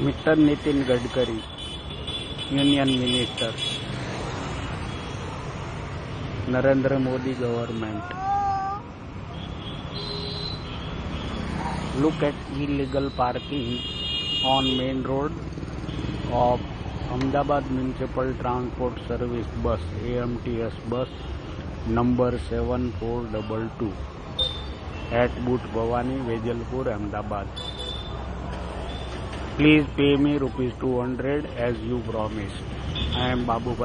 Mr. Nitin Gadkari, Union Minister, Narendra Modi government. Look at illegal parking on main road of Ahmedabad Municipal Transport Service bus, AMTS bus number 7422 at Bhuj Bhavani, Vejalpur, Ahmedabad. Please pay me rupees 200 as you promised. I am Babu Bhai.